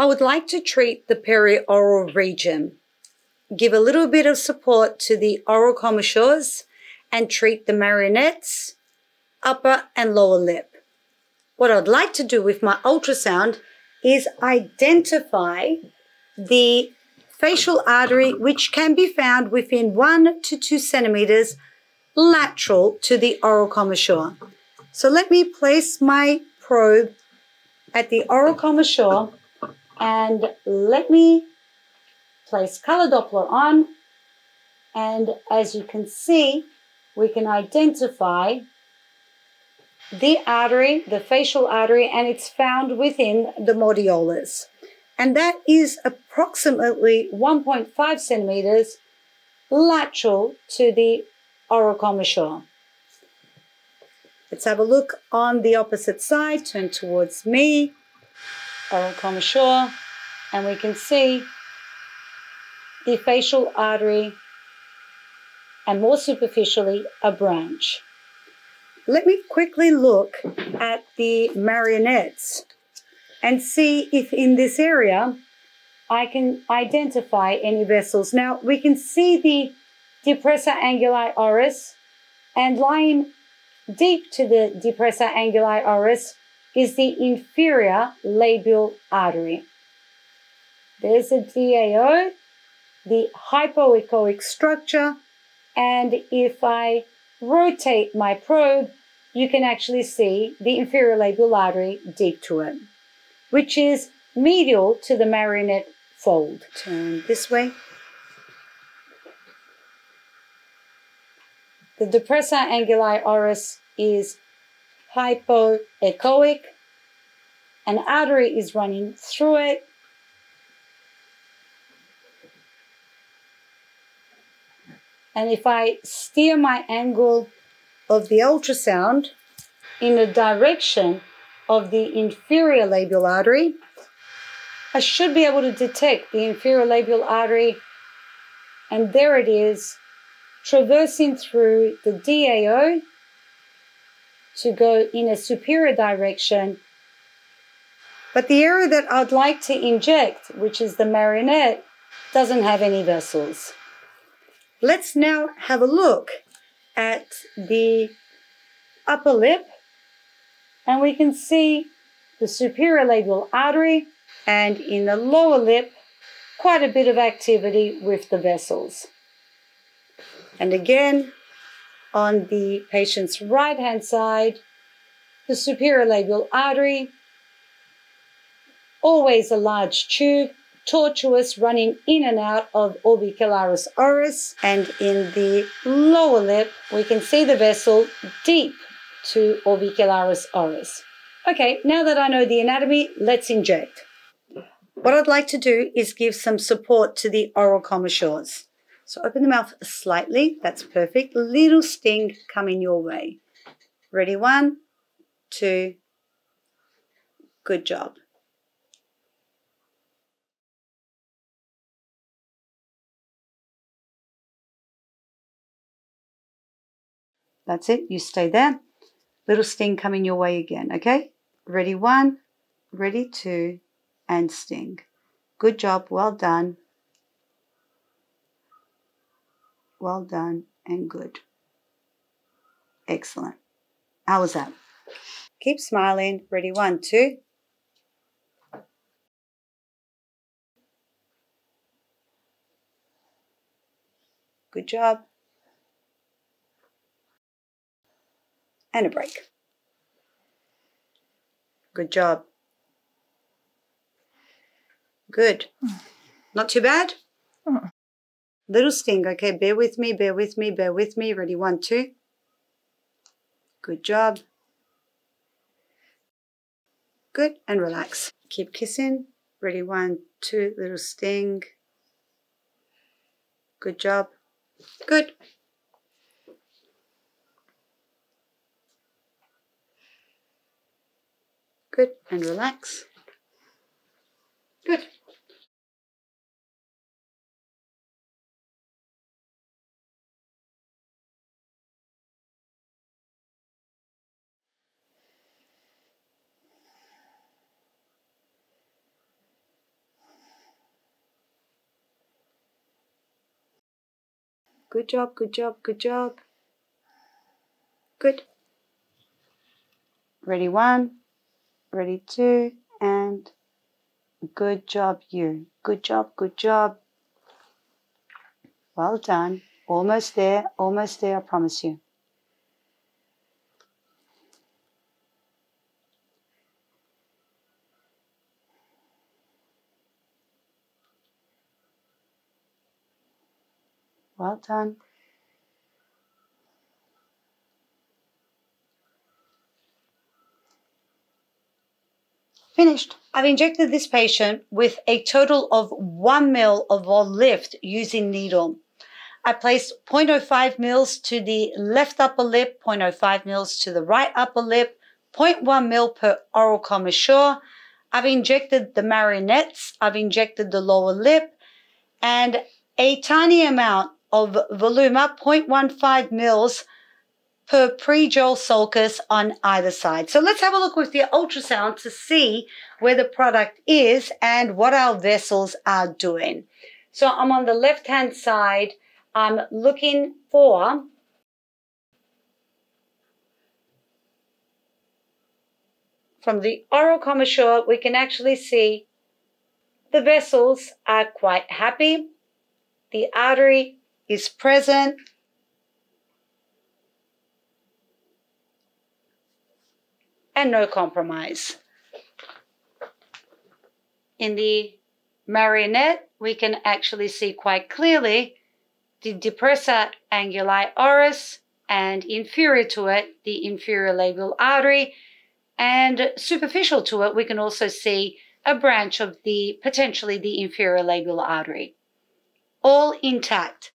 I would like to treat the perioral region, give a little bit of support to the oral commissures, and treat the marionettes, upper and lower lip. What I'd like to do with my ultrasound is identify the facial artery which can be found within one to two centimeters lateral to the oral commissure. So let me place my probe at the oral commissure and let me place color Doppler on. And as you can see, we can identify the artery, the facial artery, and it's found within the modiolus. And that is approximately 1.5 centimeters lateral to the oral. Let's have a look on the opposite side, turn towards me, oral commissure, and we can see the facial artery and more superficially a branch. Let me quickly look at the marionettes and see if in this area I can identify any vessels. Now we can see the depressor anguli oris and lying deep to the depressor anguli oris is the inferior labial artery. There's a DAO, the hypoechoic structure, and if I rotate my probe, you can actually see the inferior labial artery deep to it, which is medial to the marionette fold. Turn this way. The depressor anguli oris is hypoechoic. An artery is running through it. And if I steer my angle of the ultrasound in the direction of the inferior labial artery, I should be able to detect the inferior labial artery. And there it is, traversing through the DAO to go in a superior direction. But the area that I'd like to inject, which is the marionette, doesn't have any vessels. Let's now have a look at the upper lip and we can see the superior labial artery and in the lower lip quite a bit of activity with the vessels. And again, on the patient's right hand side, the superior labial artery, always a large tube, tortuous, running in and out of orbicularis oris. And in the lower lip, we can see the vessel deep to orbicularis oris. Okay, now that I know the anatomy, let's inject. What I'd like to do is give some support to the oral commissures. So open the mouth slightly. That's perfect. Little sting coming your way. Ready? One, two. Good job. That's it. You stay there. Little sting coming your way again. Okay? Ready? One, ready? Two, and sting. Good job. Well done. Well done and good. Excellent. How was that? Keep smiling. Ready? One, two. Good job. And a break. Good job. Good. Not too bad? Mm. Little sting. Okay, bear with me, bear with me, bear with me. Ready? One, two. Good job. Good. And relax. Keep kissing. Ready? One, two. Little sting. Good job. Good. Good. And relax. Good job, good job, good job. Good. Ready one, ready two, and good job, you. Good job, good job. Well done. Almost there, almost there, I promise you. Well done. Finished. I've injected this patient with a total of 1 mil of Volift using needle. I placed 0.05 mils to the left upper lip, 0.05 mils to the right upper lip, 0.1 mil per oral commissure. I've injected the marionettes, I've injected the lower lip, and a tiny amount of Voluma, 0.15 mils per pre-jowl sulcus on either side. So let's have a look with the ultrasound to see where the product is and what our vessels are doing. So I'm on the left-hand side. I'm looking for from the oral commissure, we can actually see the vessels are quite happy. The artery is present. And no compromise. In the marionette, we can actually see quite clearly the depressor anguli oris and inferior to it, the inferior labial artery. And superficial to it, we can also see a branch of the potentially the inferior labial artery. All intact.